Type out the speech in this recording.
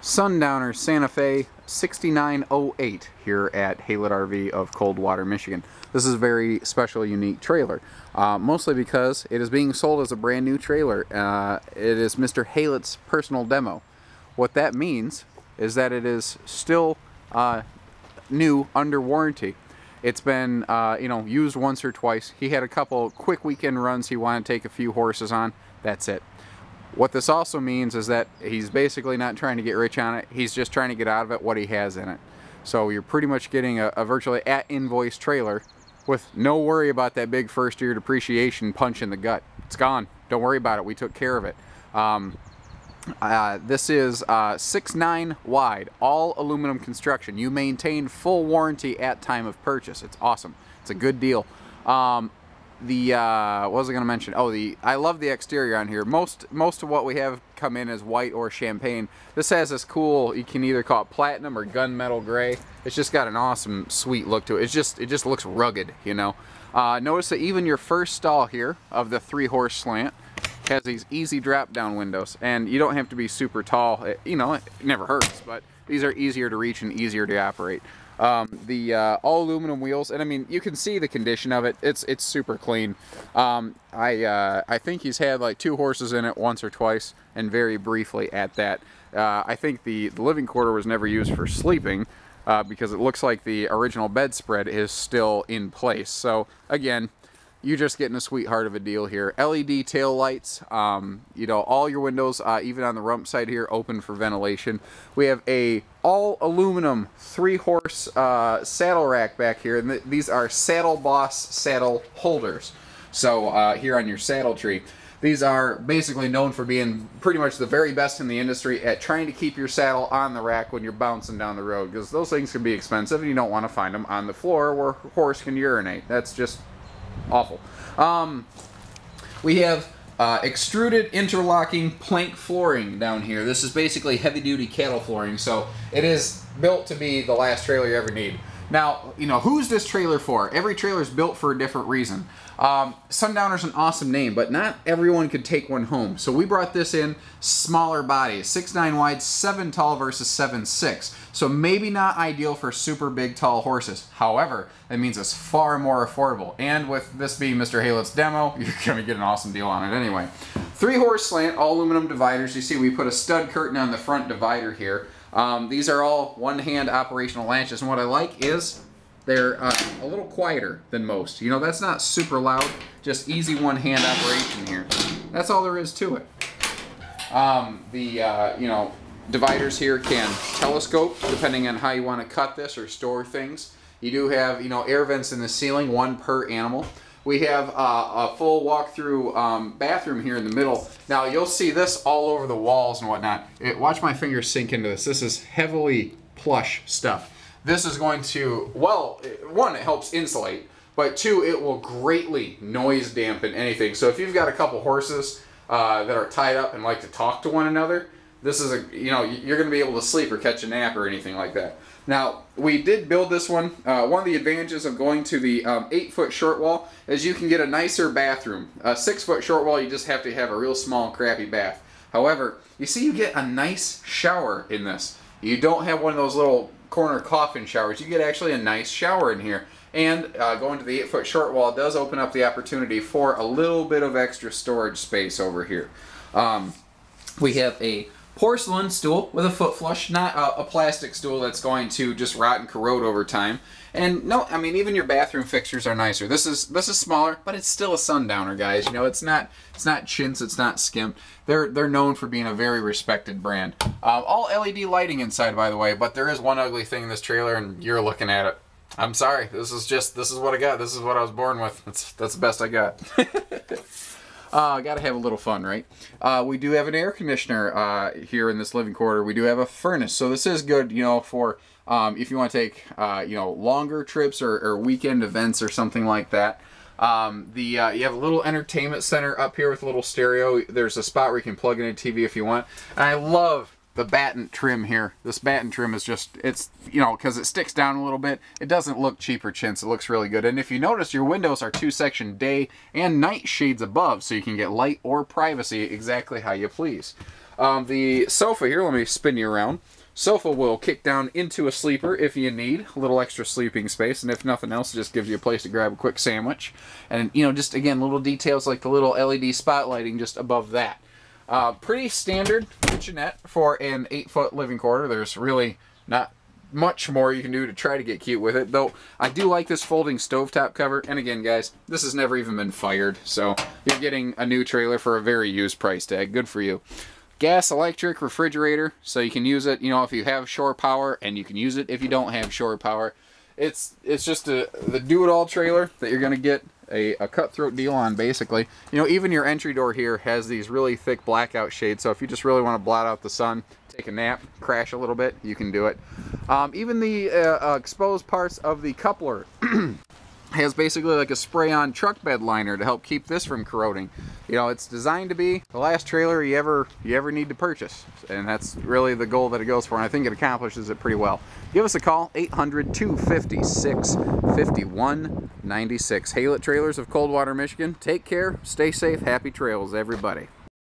Sundowner Santa Fe 6908 here at Haylett RV of Coldwater, Michigan. This is a very special, unique trailer, uh, mostly because it is being sold as a brand new trailer. Uh, it is Mr. Haylett's personal demo. What that means is that it is still uh, new under warranty. It's been, uh, you know, used once or twice. He had a couple quick weekend runs he wanted to take a few horses on. That's it. What this also means is that he's basically not trying to get rich on it. He's just trying to get out of it what he has in it. So you're pretty much getting a, a virtually at invoice trailer with no worry about that big first year depreciation punch in the gut. It's gone. Don't worry about it. We took care of it. Um, uh, this is uh, 6'9 wide, all aluminum construction. You maintain full warranty at time of purchase. It's awesome. It's a good deal. Um, the uh, what was I going to mention? Oh, the I love the exterior on here. Most most of what we have come in as white or champagne. This has this cool. You can either call it platinum or gunmetal gray. It's just got an awesome, sweet look to it. It's just it just looks rugged, you know. Uh, notice that even your first stall here of the three horse slant has these easy drop down windows and you don't have to be super tall. It, you know, it never hurts, but these are easier to reach and easier to operate. Um, the uh, all aluminum wheels, and I mean, you can see the condition of it. It's it's super clean. Um, I uh, I think he's had like two horses in it once or twice, and very briefly at that. Uh, I think the, the living quarter was never used for sleeping uh, because it looks like the original bedspread is still in place. So again, you're just getting a sweetheart of a deal here. LED tail lights, um, you know, all your windows, uh, even on the rump side here, open for ventilation. We have a all aluminum three horse uh, saddle rack back here, and th these are Saddle Boss saddle holders. So uh, here on your saddle tree. These are basically known for being pretty much the very best in the industry at trying to keep your saddle on the rack when you're bouncing down the road because those things can be expensive and you don't want to find them on the floor where a horse can urinate. That's just awful. Um, we have uh, extruded interlocking plank flooring down here. This is basically heavy duty cattle flooring, so it is built to be the last trailer you ever need. Now, you know, who's this trailer for? Every trailer is built for a different reason. Um, Sundowner's an awesome name, but not everyone could take one home. So we brought this in smaller body, 6'9 wide, 7 tall versus 7'6. So maybe not ideal for super big, tall horses. However, that means it's far more affordable. And with this being Mr. Haylett's demo, you're going to get an awesome deal on it anyway. Three horse slant, all aluminum dividers. You see we put a stud curtain on the front divider here. Um, these are all one-hand operational latches, and what I like is they're uh, a little quieter than most. You know, that's not super loud, just easy one-hand operation here. That's all there is to it. Um, the, uh, you know, dividers here can telescope, depending on how you want to cut this or store things. You do have, you know, air vents in the ceiling, one per animal. We have uh, a full walk-through um, bathroom here in the middle. Now you'll see this all over the walls and whatnot. It, watch my fingers sink into this. This is heavily plush stuff. This is going to, well, one, it helps insulate, but two, it will greatly noise dampen anything. So if you've got a couple horses uh, that are tied up and like to talk to one another, this is a, you know, you're going to be able to sleep or catch a nap or anything like that. Now, we did build this one. Uh, one of the advantages of going to the um, 8-foot short wall is you can get a nicer bathroom. A 6-foot short wall, you just have to have a real small, crappy bath. However, you see you get a nice shower in this. You don't have one of those little corner coffin showers. You get actually a nice shower in here. And uh, going to the 8-foot short wall does open up the opportunity for a little bit of extra storage space over here. Um, we have a porcelain stool with a foot flush, not a, a, plastic stool that's going to just rot and corrode over time. And no, I mean even your bathroom fixtures are nicer. This is this is smaller, but it's still a sundowner, guys. You know, it's not it's not chintz, it's not skimp. They're they're known for being a very respected brand. Um, all LED lighting inside, by the way, but there is one ugly thing in this trailer, and you're looking at it. I'm sorry. This is just this is what I got. This is what I was born with. That's that's the best I got. Uh, gotta have a little fun, right? Uh, we do have an air conditioner uh, here in this living quarter. We do have a furnace, so this is good, you know, for um, if you want to take, uh, you know, longer trips or, or, weekend events or something like that. Um, the uh, you have a little entertainment center up here with a little stereo. There's a spot where you can plug in a TV if you want. And I love the batten trim here. This batten trim is just, it's, you know, because it sticks down a little bit, it doesn't look cheaper chintz. It looks really good. And if you notice, your windows are two-section day and night shades above, so you can get light or privacy exactly how you please. Um, the sofa here, let me spin you around. Sofa will kick down into a sleeper if you need a little extra sleeping space, and if nothing else, it just gives you a place to grab a quick sandwich. And, you know, just again, little details like the little LED spotlighting just above that. Uh, pretty standard kitchenette for an 8 foot living quarter. There's really not much more you can do to try to get cute with it. Though I do like this folding stovetop cover. And again, guys, this has never even been fired. So you're getting a new trailer for a very used price tag. Good for you gas electric refrigerator so you can use it you know if you have shore power and you can use it if you don't have shore power it's it's just a the do-it-all trailer that you're going to get a, a cutthroat deal on basically. You know even your entry door here has these really thick blackout shades so if you just really want to blot out the sun take a nap crash a little bit you can do it. Um, even the uh, uh, exposed parts of the coupler has basically like a spray-on truck bed liner to help keep this from corroding. You know, it's designed to be the last trailer you ever you ever need to purchase, and that's really the goal that it goes for. And I think it accomplishes it pretty well. Give us a call 800-256-5196. Haylett Trailers of Coldwater, Michigan. Take care, stay safe, happy trails, everybody.